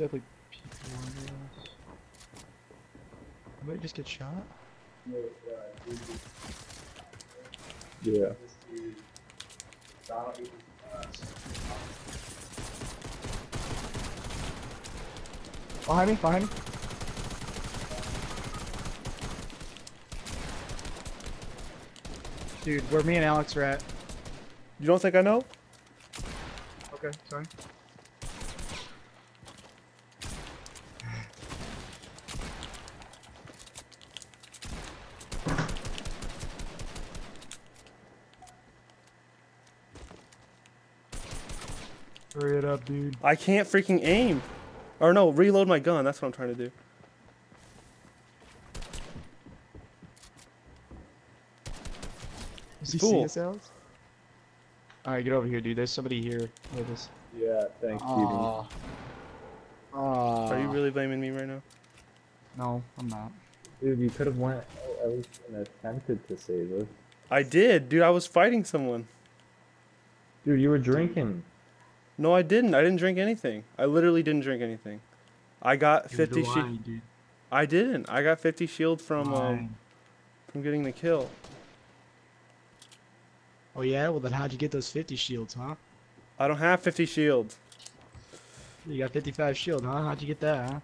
definitely P2 Somebody just get shot? Yeah. Behind me, behind me. Dude, where me and Alex are at. You don't think I know? Okay, sorry. Hurry it up, dude. I can't freaking aim. Or no, reload my gun. That's what I'm trying to do. Does he Fool. see us, Alex? Alright, get over here, dude. There's somebody here with us. Yeah, thanks, Steven. Aw. Aw. Are you really blaming me right now? No, I'm not. Dude, you could have went at least and attempted to save us. I did, dude. I was fighting someone. Dude, you were drinking. No, I didn't. I didn't drink anything. I literally didn't drink anything. I got 50 shield. I didn't. I got 50 shield from um from getting the kill. Oh yeah? Well then how'd you get those 50 shields, huh? I don't have 50 shield. You got 55 shield, huh? How'd you get that, huh?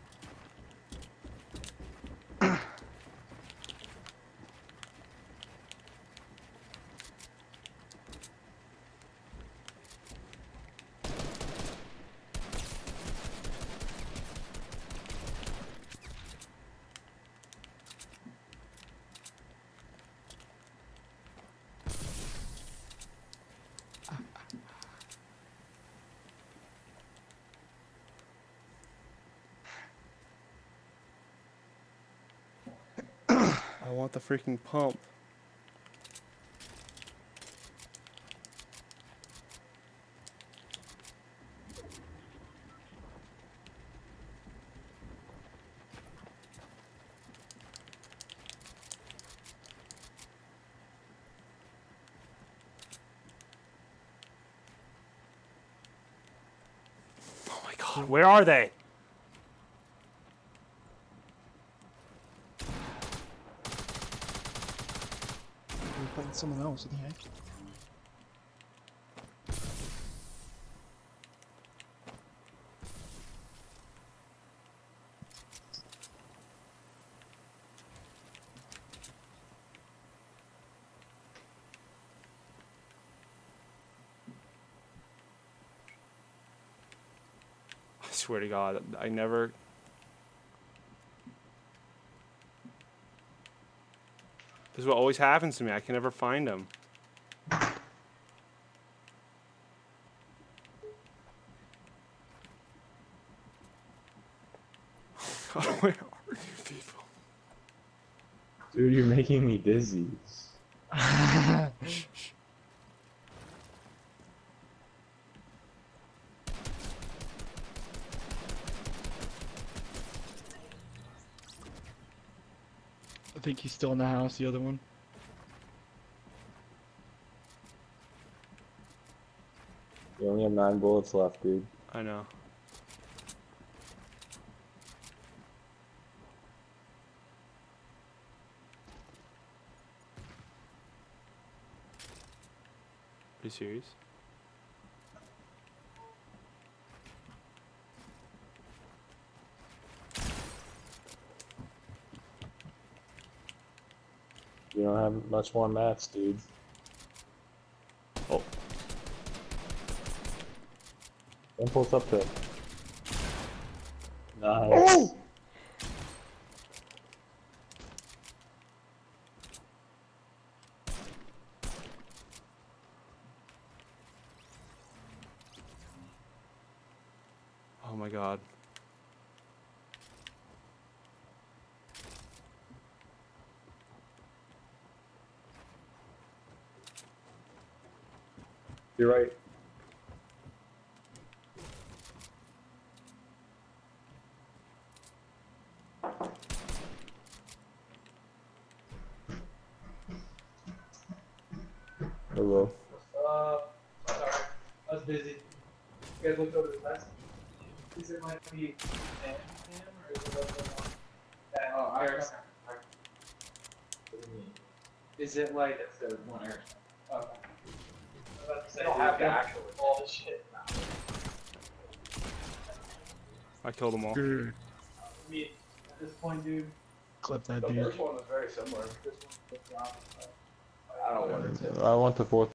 I want the freaking pump. Oh my god, where are they? We're someone else? I swear to God, I never. This is what always happens to me. I can never find them. Where are you people? Dude, you're making me dizzy. I think he's still in the house, the other one. You only have nine bullets left, dude. I know. Are you serious? You don't have much more mats, dude. Oh, Impulse up to. Nice. Oh! oh my God. You're right. Hello. Uh, sorry. I was busy. You guys looked over the last? Is it the Pan Cam or is it that oh, Ericsson? What do you mean? Is it like it's the one Ericsson? Okay. I was about to say, don't have the got all this shit. I killed them all. Grr, I mean, at this point, dude, Clip that The dude. first one was very similar. this one's the opposite. I don't want it to. I want the fourth